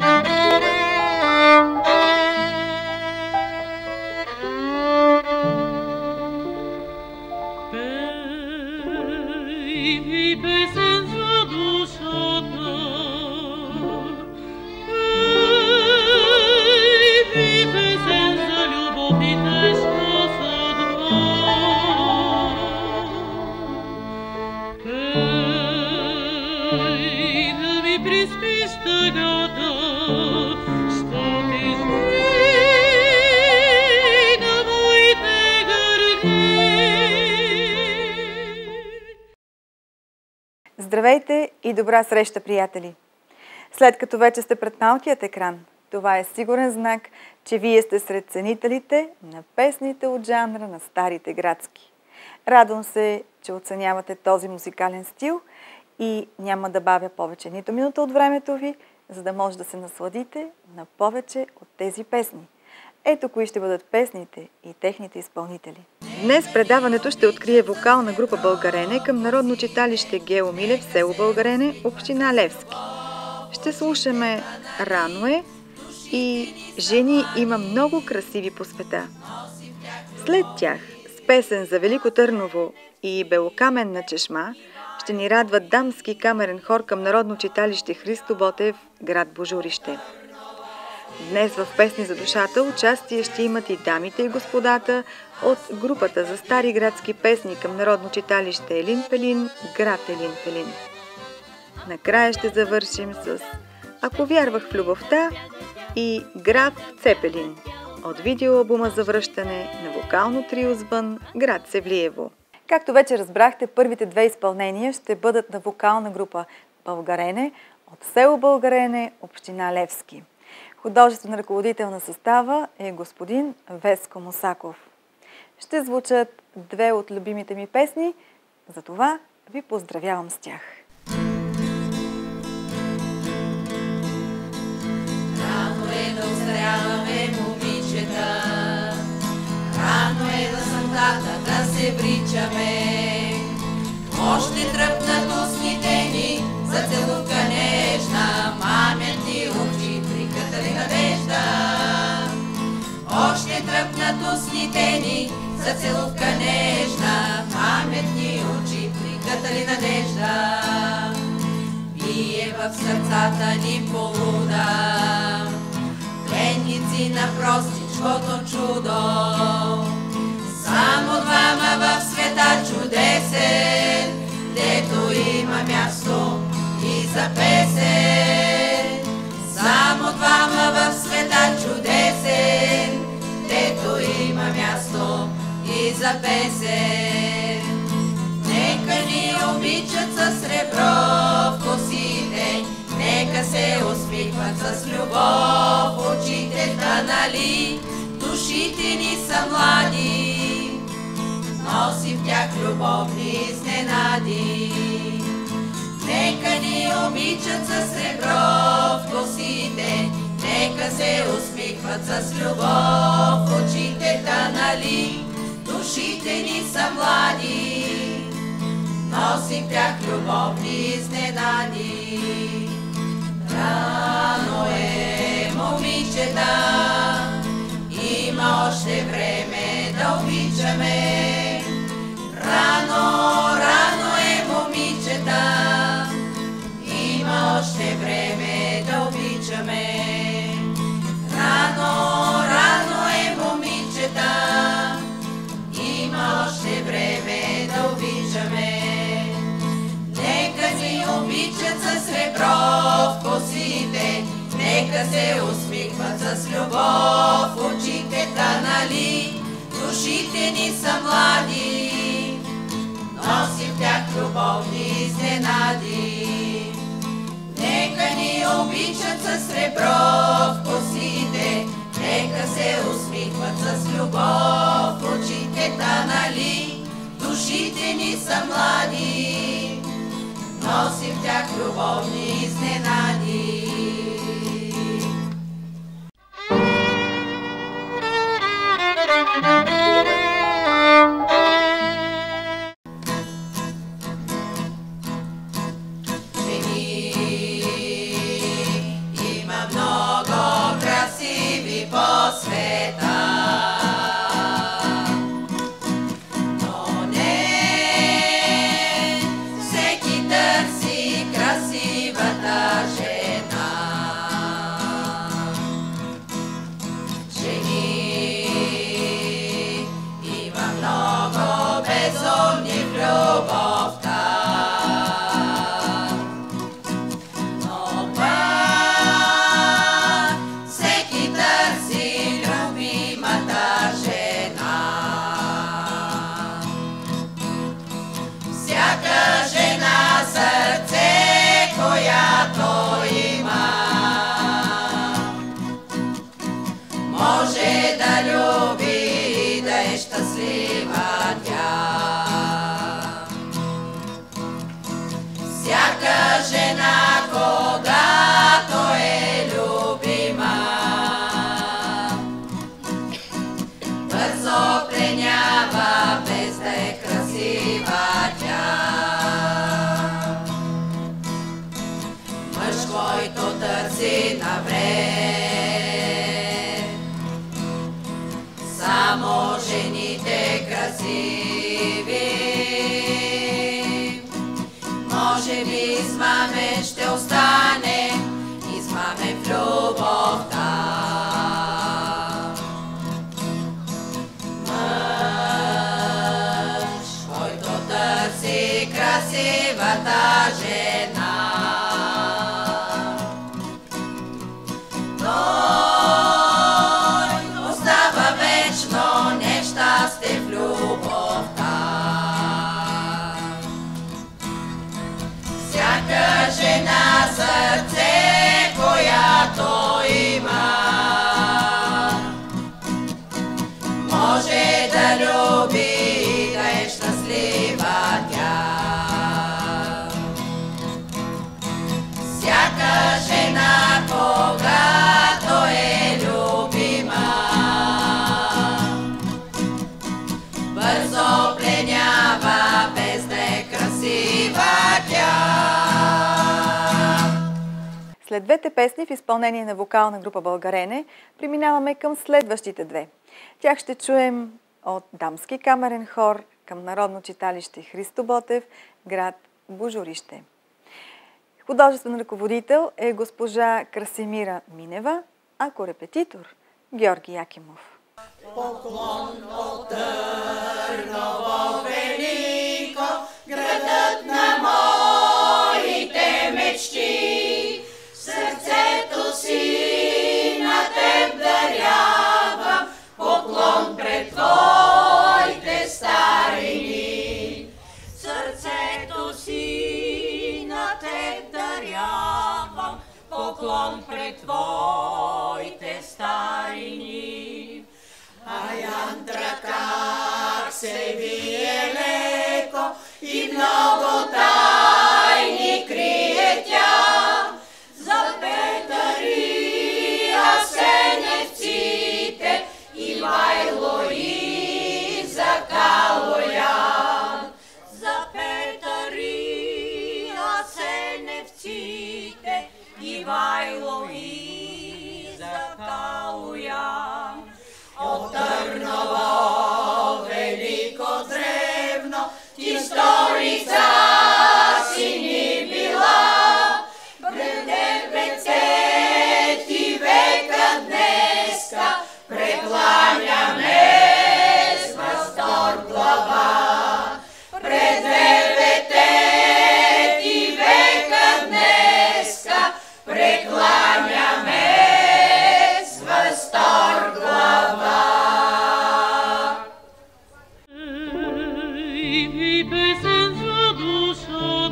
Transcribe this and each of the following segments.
Thank you. Добра среща, приятели! След като вече сте пред малкият екран, това е сигурен знак, че вие сте сред ценителите на песните от жанра на старите градски. Радвам се, че оценявате този музикален стил и няма да бавя повече нито минута от времето ви, за да може да се насладите на повече от тези песни. Ето кои ще бъдат песните и техните изпълнители. Днес предаването ще открие вокална група Българене към Народно читалище Гео Милев, село Българене, община Левски. Ще слушаме Рано е и Жени има много красиви по света. След тях с песен за Велико Търново и Белокаменна чешма ще ни радва дамски камерен хор към Народно читалище Христо Ботев, град Божурище. Днес в Песни за душата участие ще имат и дамите и господата от групата за стари градски песни към Народно читалище Елин Пелин, град Елин Пелин. Накрая ще завършим с Ако вярвах в любовта и град Цепелин от видеоалбума за връщане на вокално трио звън град Севлиево. Както вече разбрахте, първите две изпълнения ще бъдат на вокална група Българене от село Българене, община Левски. Художествен ръководител на състава е господин Веско Мусаков. Ще звучат две от любимите ми песни, затова ви поздравявам с тях. Рано е да устаряваме момичета, рано е да съм тата, да се вричаме. Още тръпнат устните ни за целувка устните ни за целувка нежна, паметни очи при надежда. Бие в сърцата ни полуда, пленници на простичкото чудо. Само двама в света чудесен, дето има място и за песен. За песен. Нека ни обичат с сребро в косите, нека се усмихват с любов очите, да нали душите ни са млади, носи в тях любовни изненади. Нека ни обичат с сребро в косите, нека се усмихват с любов очите, да нали душите ни са млади, носи в тях любовни изненади. Рано е, момичета, има още време да обичаме. Рано, рано с сребро в косите, нека се усмихват с любов очите, да нали душите ни са млади, носи в тях любовни изненади. Нека ни обичат с сребро в косите, нека се усмихват с любов очите, да нали душите ни са млади, носи в тях любовни изненади. Roger. Двете песни в изпълнение на вокална група Българене, преминаваме към следващите две. Тях ще чуем от Дамски камерен хор към Народно читалище Христо Ботев, град Бужорище. Художествен ръководител е госпожа Красимира Минева, а корепетитор Георги Якимов. градът Поклон пред твоите старини. Сърцето си на поклон пред твоите старини. А янтра как се вие леко и много тайни крие тя. Giữa.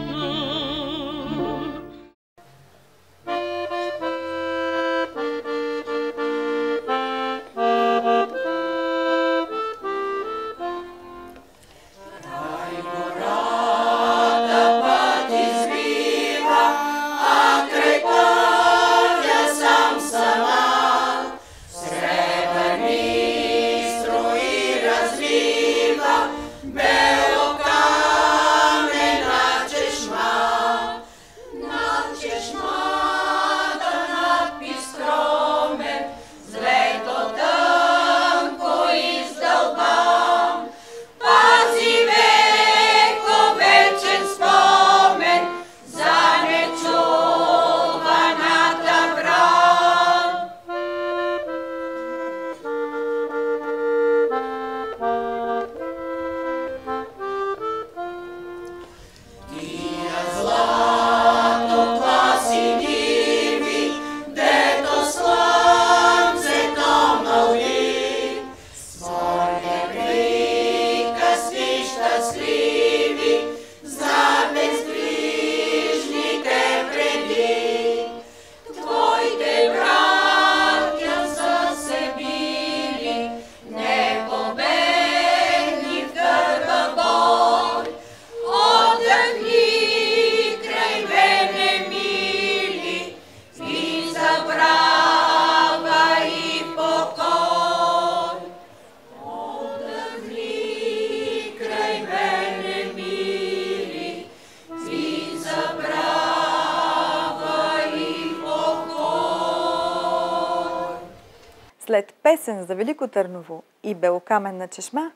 Песен за Велико Търново и Белокаменна чешма,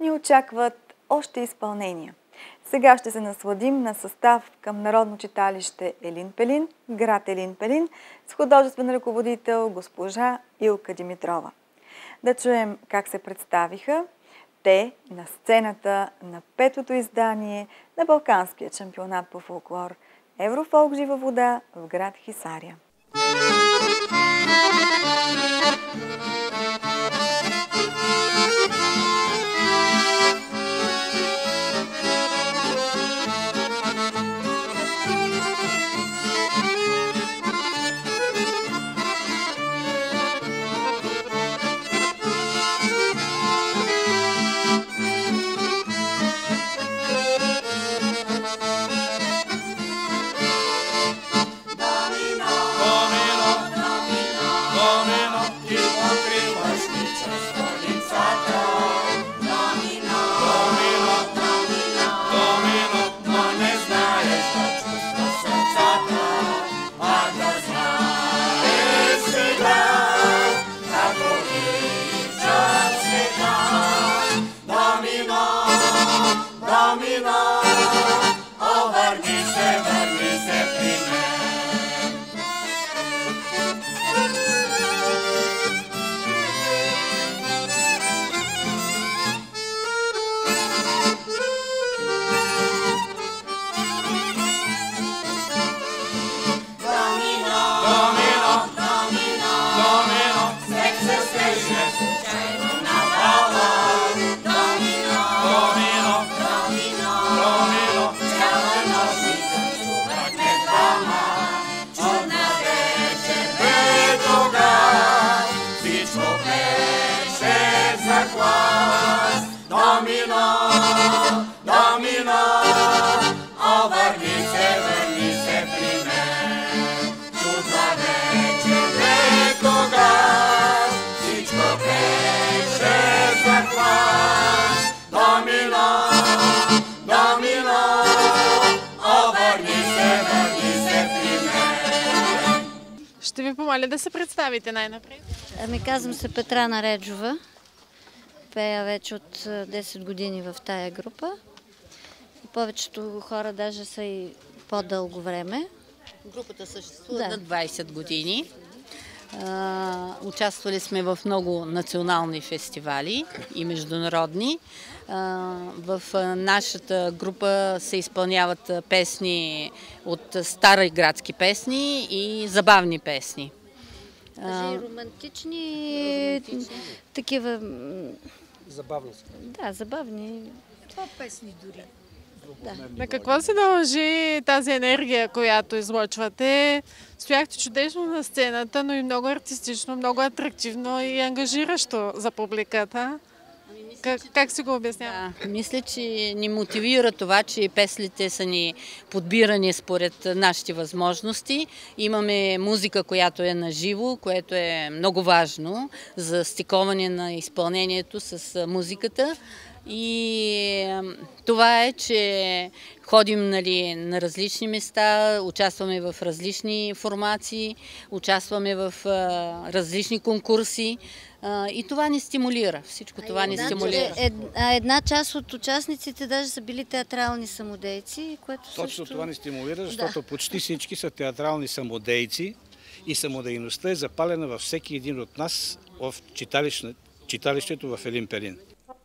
ни очакват още изпълнения. Сега ще се насладим на състав към Народно читалище Елин Пелин, град Елин Пелин, с художествен ръководител госпожа Илка Димитрова. Да чуем как се представиха те на сцената на петото издание на Балканския чемпионат по фолклор Еврофолк Жива вода в град Хисария. Помоля да се представите най-напред. Ами казвам се Петра Нареджова. Пея вече от 10 години в тая група. Повечето хора даже са и по-дълго време. Групата съществува да. на 20 години. Участвали сме в много национални фестивали и международни. В нашата група се изпълняват песни от стари градски песни и забавни песни. Даже и романтични, романтични. такива... Забавни Да, забавни. Това песни дори. Да. На какво се дължи тази енергия, която излъчвате? Стояхте чудесно на сцената, но и много артистично, много атрактивно и ангажиращо за публиката. Как, как си го обяснява? Да, мисля, че ни мотивира това, че песлите са ни подбирани според нашите възможности. Имаме музика, която е на живо, което е много важно за стиковане на изпълнението с музиката. И това е, че ходим нали, на различни места, участваме в различни формации, участваме в а, различни конкурси а, и това ни стимулира. Всичко а това ни стимулира. Ед, една част от участниците даже са били театрални самодейци, което Точно също... това ни стимулира, защото да. почти всички са театрални самодейци и самодейността е запалена във всеки един от нас в читалището в Елин Пелин.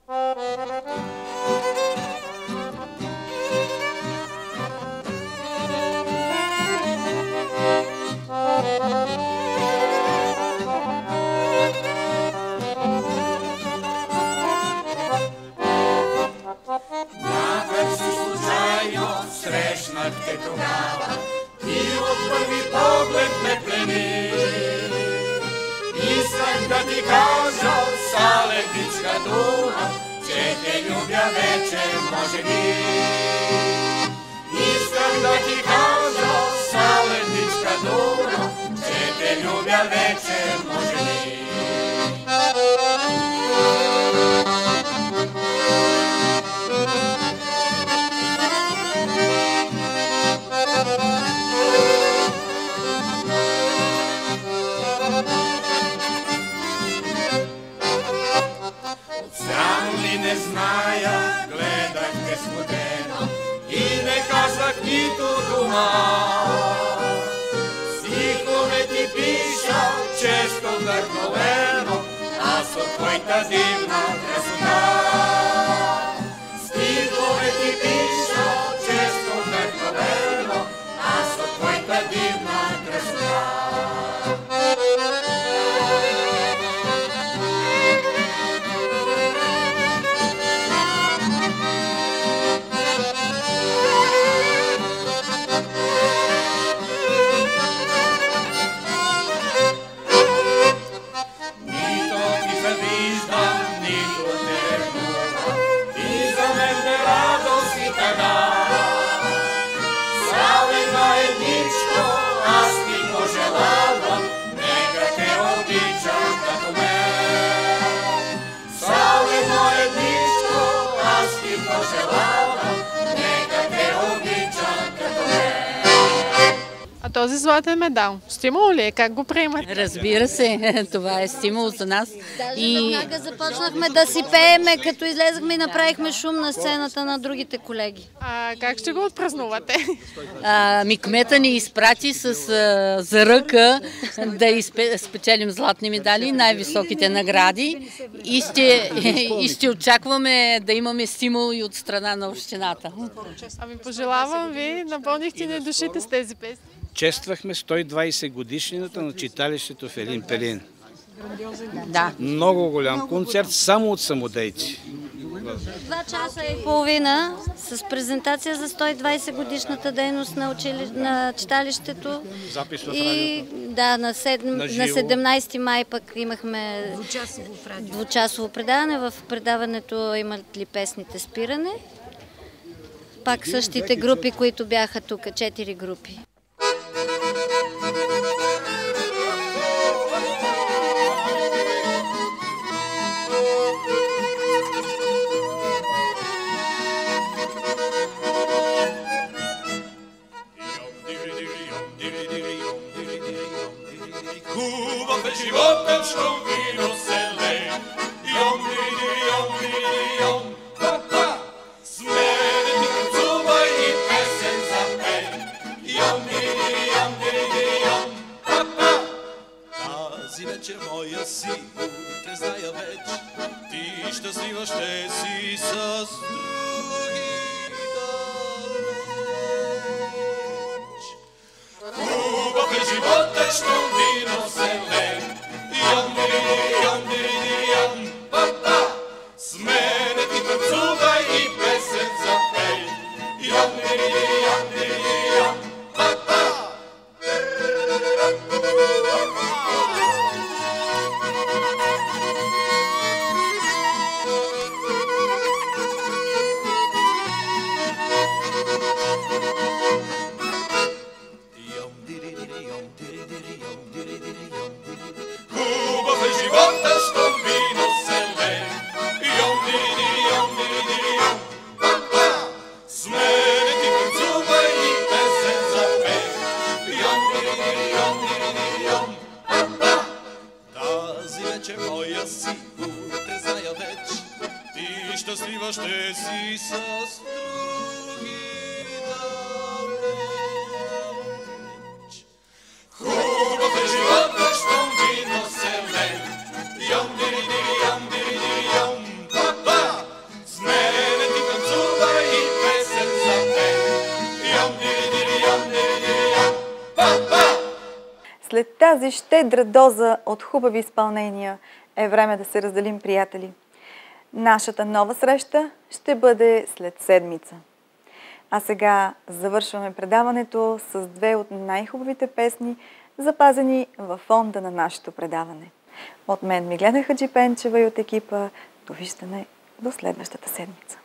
Thank you. volta di un'altra città. Stivo e ti piscio, gesto un verbo a sottoita di un'altra città. Този златен медал, стимул ли е? Как го приемате? Разбира се, това е стимул за нас. Даже И веднага започнахме да си пееме, като излезахме и направихме шум на сцената на другите колеги. А как ще го отпразнувате? а, ми кмета ни изпрати с а, за ръка да изпе, спечелим златни медали, най-високите награди и ще, и ще очакваме да имаме стимул и от страна на общината. Ами пожелавам ви, напълнихте ни душите с тези песни. Чествахме 120 годишнината на читалището в Елин Пелин. Да. Много голям концерт само от самодейци. Два часа и половина с презентация за 120 годишната дейност на, учили... на читалището. Запис в И да, на, сед... На на живо. 17 май пък имахме Двучасово в радио. двучасово предаване. В предаването имат ли песните спиране. Пак същите групи, които бяха тук, четири групи. Хубав Щедра доза от хубави изпълнения е време да се разделим, приятели. Нашата нова среща ще бъде след седмица. А сега завършваме предаването с две от най-хубавите песни, запазени във фонда на нашето предаване. От мен Миглена Хаджипенчева и от екипа. Довиждане до следващата седмица.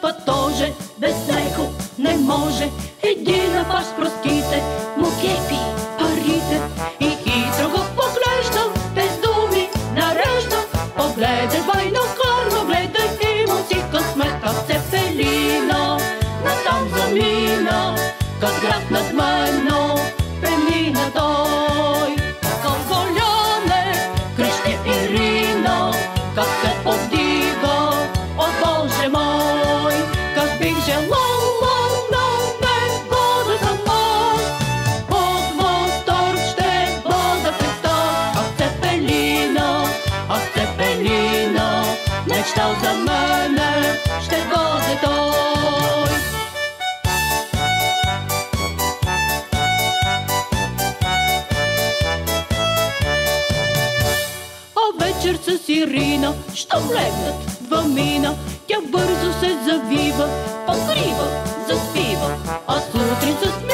but с Ирина, щом легнат два мина, тя бързо се завива, покрива, заспива, а сутрин с